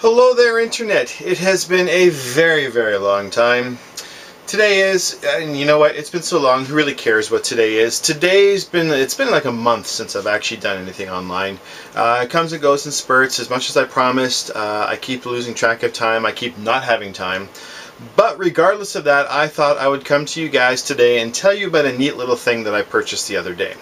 Hello there Internet. It has been a very, very long time. Today is, and you know what, it's been so long, who really cares what today is? Today's been, it's been like a month since I've actually done anything online. Uh, it comes and goes in spurts, as much as I promised. Uh, I keep losing track of time, I keep not having time. But regardless of that, I thought I would come to you guys today and tell you about a neat little thing that I purchased the other day.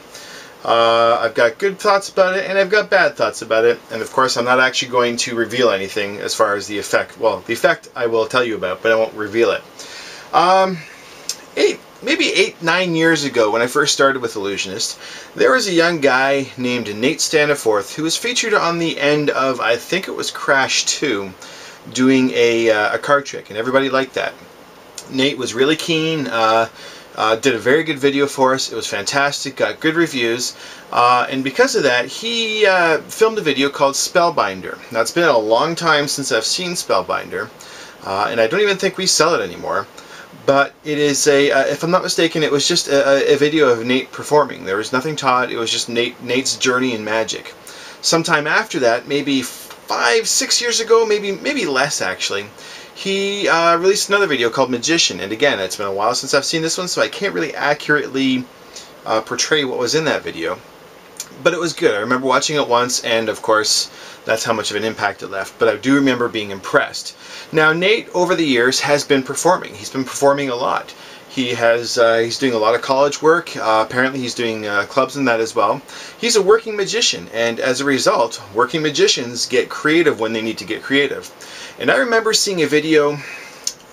Uh, I've got good thoughts about it and I've got bad thoughts about it. And of course, I'm not actually going to reveal anything as far as the effect. Well, the effect I will tell you about, but I won't reveal it. Um, eight, maybe eight, nine years ago when I first started with Ellusionist, there was a young guy named Nate Staniforth who was featured on the end of, I think it was Crash 2, doing a, uh, a card trick, and everybody liked that. Nate was really keen. Uh, uh, did a very good video for us. It was fantastic, got good reviews, uh, and because of that, he uh, filmed a video called Spellbinder. Now, it's been a long time since I've seen Spellbinder, uh, and I don't even think we sell it anymore. But it is a, uh, if I'm not mistaken, it was just a, a, video of Nate performing. There was nothing taught. It was just Nate, Nate's journey in magic. Sometime after that, maybe five, six years ago, maybe maybe less actually, he uh, released another video called Magician. And again, it's been a while since I've seen this one, so I can't really accurately uh, portray what was in that video. But it was good. I remember watching it once, and of course, that's how much of an impact it left. But I do remember being impressed. Now, Nate, over the years, has been performing. He's been performing a lot. He has uh, he's doing a lot of college work. Uh, apparently, he's doing uh, clubs and that as well. He's a working magician, and as a result, working magicians get creative when they need to get creative. And I remember seeing a video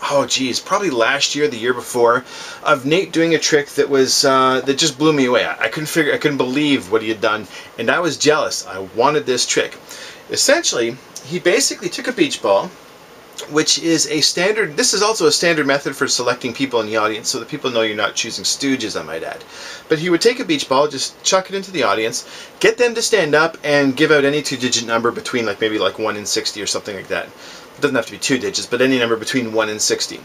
oh geez, probably last year, the year before, of Nate doing a trick that was uh, that just blew me away. I couldn't figure, I couldn't believe what he had done, and I was jealous. I wanted this trick. Essentially, he basically took a beach ball, which is a standard, this is also a standard method for selecting people in the audience so that people know you're not choosing stooges, I might add. But he would take a beach ball, just chuck it into the audience, get them to stand up and give out any two-digit number between like maybe like 1 and 60 or something like that. It doesn't have to be two digits, but any number between 1 and 60.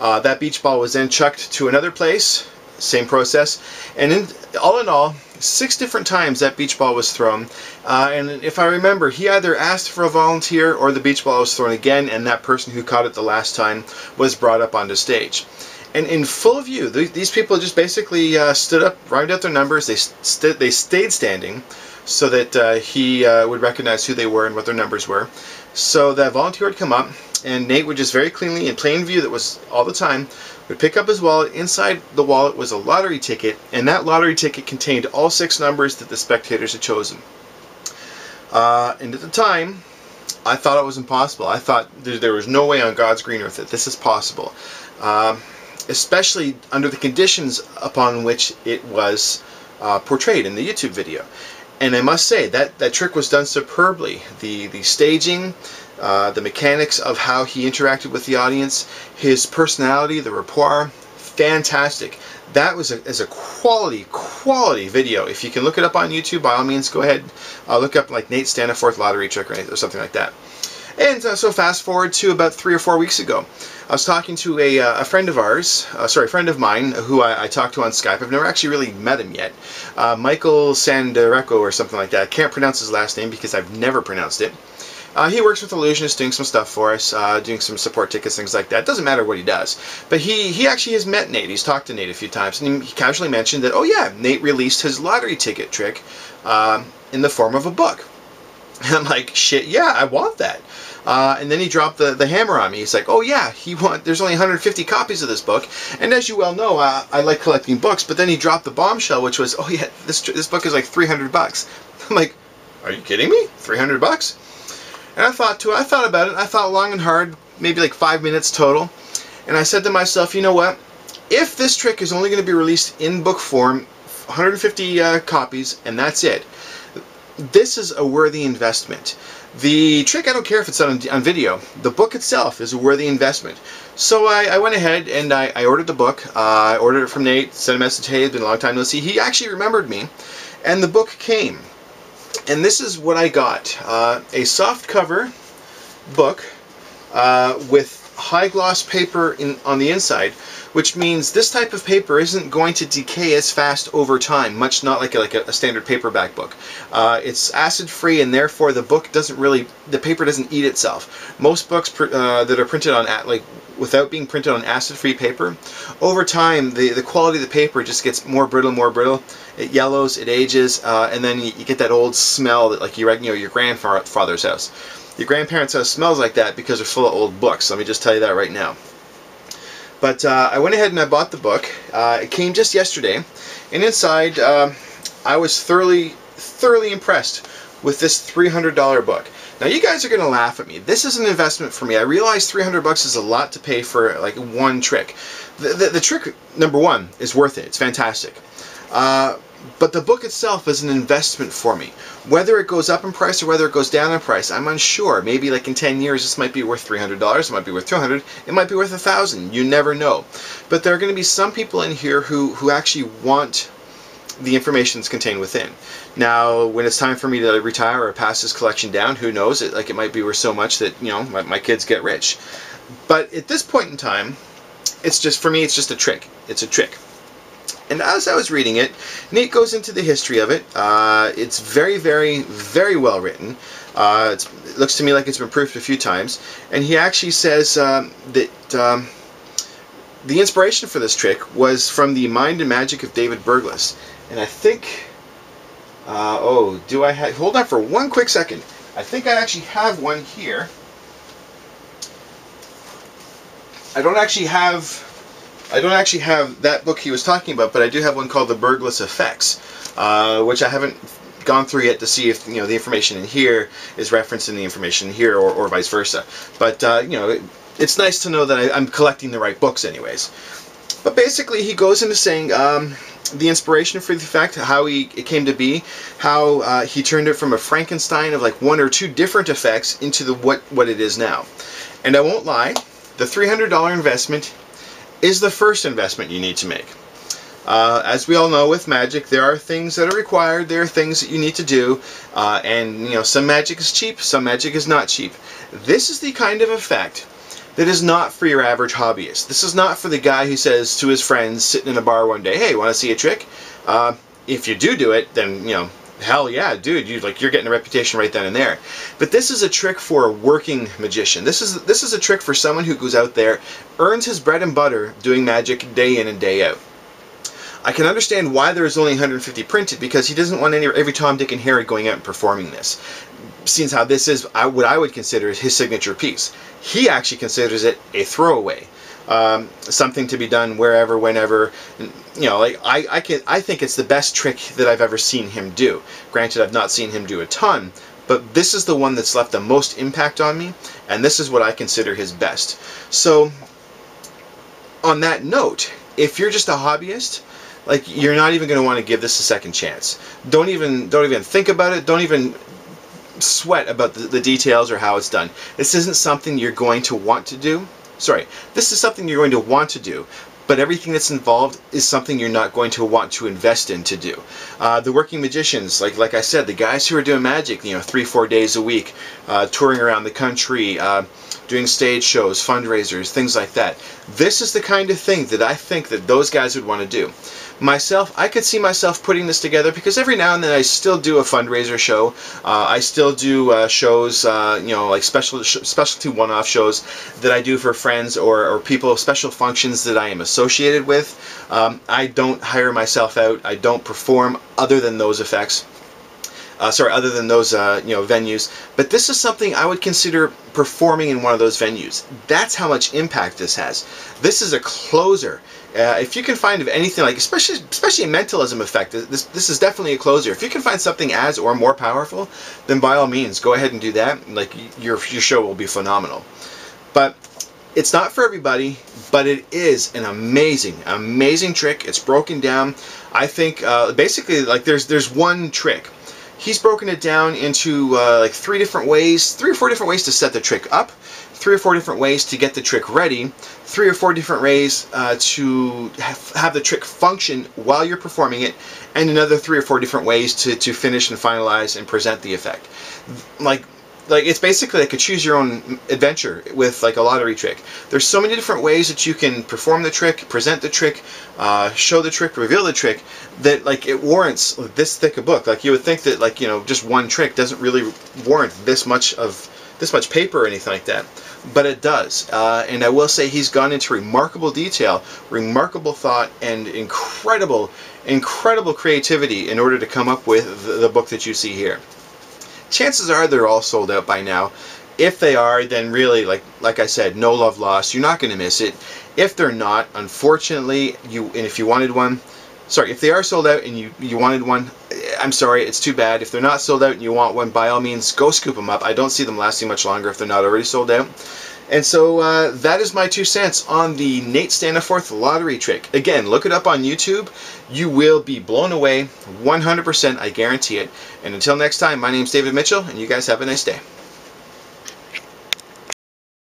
Uh, that beach ball was then chucked to another place, same process, and in, all in all, six different times that beach ball was thrown. Uh, and if I remember, he either asked for a volunteer or the beach ball was thrown again, and that person who caught it the last time was brought up onto stage. And in full view, th these people just basically uh, stood up, rounded out their numbers, they, st they stayed standing so that uh, he uh, would recognize who they were and what their numbers were. So that volunteer would come up, and Nate would just very cleanly, in plain view that was all the time, would pick up his wallet. Inside the wallet was a lottery ticket, and that lottery ticket contained all six numbers that the spectators had chosen. Uh, and at the time, I thought it was impossible. I thought there was no way on God's green earth that this is possible. Um, especially under the conditions upon which it was uh, portrayed in the YouTube video. And I must say that that trick was done superbly. The the staging, uh, the mechanics of how he interacted with the audience, his personality, the rapport, fantastic. That was a, is a quality, quality video. If you can look it up on YouTube, by all means, go ahead. Uh, look up like Nate Staniforth lottery trick or, or something like that. And uh, so fast forward to about three or four weeks ago. I was talking to a, uh, a friend of ours, uh, sorry, a friend of mine, who I, I, talked to on Skype. I've never actually really met him yet. Uh, Michael Sandareco or something like that. I can't pronounce his last name because I've never pronounced it. Uh, he works with Ellusionist doing some stuff for us, uh, doing some support tickets, things like that. Doesn't matter what he does. But he, he actually has met Nate. He's talked to Nate a few times. And he casually mentioned that, oh yeah, Nate released his lottery ticket trick uh, in the form of a book. And I'm like, shit, yeah, I want that. Uh, and then he dropped the, the hammer on me. He's like, oh yeah, he want, there's only 150 copies of this book. And as you well know, uh, I like collecting books, but then he dropped the bombshell, which was, oh yeah, this, this book is like 300 bucks. I'm like, are you kidding me? 300 bucks? And I thought to I thought about it. I thought long and hard, maybe like five minutes total. And I said to myself, you know what? If this trick is only going to be released in book form, 150 uh, copies, and that's it, this is a worthy investment. The trick, I don't care if it's on, on video. The book itself is a worthy investment. So I, I went ahead and I, I ordered the book. Uh, I ordered it from Nate, sent a message, hey, it's been a long time no see. He actually remembered me. And the book came and this is what I got. Uh, a soft cover book uh, with high gloss paper in, on the inside which means this type of paper isn't going to decay as fast over time, much not like a, like a, a standard paperback book. Uh, it's acid free and therefore the book doesn't really, the paper doesn't eat itself. Most books uh, that are printed on, like without being printed on acid free paper, over time the, the quality of the paper just gets more brittle, more brittle. It yellows, it ages, uh, and then you, you, get that old smell that like you, you know, your grandfather's house. Your grandparents' house smells like that because they're full of old books. Let me just tell you that right now. But uh, I went ahead and I bought the book. Uh, it came just yesterday, and inside uh, I was thoroughly, thoroughly impressed with this $300 book. Now you guys are going to laugh at me. This is an investment for me. I realize 300 bucks is a lot to pay for like one trick. The, the, the trick, number one, is worth it. It's fantastic. Uh, but the book itself is an investment for me. Whether it goes up in price or whether it goes down in price, I'm unsure. Maybe like in 10 years this might be worth $300, it might be worth 200, it might be worth a thousand. You never know. But there are going to be some people in here who, who actually want the information that's contained within. Now, when it's time for me to retire or pass this collection down, who knows? It like it might be worth so much that you know my, my kids get rich. But at this point in time, it's just for me. It's just a trick. It's a trick. And as I was reading it, Nate goes into the history of it. Uh, it's very, very, very well written. Uh, it looks to me like it's been proofed a few times. And he actually says um, that um, the inspiration for this trick was from the Mind and Magic of David Berglas. And I think, uh, oh, do I have, hold on for one quick second. I think I actually have one here. I don't actually have I don't actually have that book he was talking about, but I do have one called The Berglas Effects, uh, which I haven't gone through yet to see if you know the information in here is referenced in the information here or, or vice versa. But uh, you know, it, it's nice to know that I, am collecting the right books, anyways. But basically, he goes into saying um, the inspiration for the effect, how he it came to be, how uh, he turned it from a Frankenstein of like one or two different effects into the what what it is now. And I won't lie, the $300 investment is the first investment you need to make. Uh, as we all know with magic, there are things that are required, there are things that you need to do, uh, and you know some magic is cheap, some magic is not cheap. This is the kind of effect that is not for your average hobbyist. This is not for the guy who says to his friends sitting in a bar one day, hey, want to see a trick? Uh, if you do do it, then you know hell yeah, dude, you like you're getting a reputation right then and there. But this is a trick for a working magician. This is this is a trick for someone who goes out there, earns his bread and butter doing magic day in and day out. I can understand why there is only 150 printed because he doesn't want any every Tom, Dick, and Harry going out and performing this. Since how this is what I would consider his signature piece. He actually considers it a throwaway um, something to be done wherever, whenever. You know, like I, I can, I think it's the best trick that I've ever seen him do. Granted, I've not seen him do a ton, but this is the one that's left the most impact on me, and this is what I consider his best. So, on that note, if you're just a hobbyist, like you're not even going to want to give this a second chance. Don't even, don't even think about it. Don't even sweat about the, the details or how it's done. This isn't something you're going to want to do sorry, this is something you're going to want to do, but everything that's involved is something you're not going to want to invest in to do. Uh, the working magicians, like like I said, the guys who are doing magic, you know, three four days a week, uh, touring around the country, uh, doing stage shows, fundraisers, things like that. This is the kind of thing that I think that those guys would want to do myself, I could see myself putting this together because every now and then I still do a fundraiser show. Uh, I still do uh, shows, uh, you know, like special specialty one-off shows that I do for friends or, or people, special functions that I am associated with. Um, I don't hire myself out. I don't perform other than those effects. Uh, sorry, other than those uh, you know venues. But this is something I would consider performing in one of those venues. That's how much impact this has. This is a closer. Uh, if you can find anything like, especially especially a mentalism effect, this this is definitely a closer. If you can find something as or more powerful, then by all means, go ahead and do that. Like your your show will be phenomenal. But it's not for everybody, but it is an amazing, amazing trick. It's broken down. I think uh, basically like there's there's one trick. He's broken it down into uh, like three different ways, three or four different ways to set the trick up, three or four different ways to get the trick ready, three or four different ways uh, to have, have, the trick function while you're performing it, and another three or four different ways to, to finish and finalize and present the effect. Like, like it's basically like a choose your own adventure with like a lottery trick. There's so many different ways that you can perform the trick, present the trick, uh, show the trick, reveal the trick. That like it warrants this thick a book. Like you would think that like you know just one trick doesn't really warrant this much of this much paper or anything like that but it does. Uh, and I will say he's gone into remarkable detail, remarkable thought, and incredible, incredible creativity in order to come up with the, the book that you see here chances are they're all sold out by now. If they are, then really, like like I said, no love lost. You're not going to miss it. If they're not, unfortunately, you and if you wanted one, sorry, if they are sold out and you you wanted one, eh, I'm sorry, it's too bad. If they're not sold out and you want one, by all means, go scoop them up. I don't see them lasting much longer if they're not already sold out. And so uh, that is my two cents on the Nate Staniforth lottery trick. Again, look it up on YouTube. You will be blown away 100%, I guarantee it. And until next time, my name is David Mitchell, and you guys have a nice day.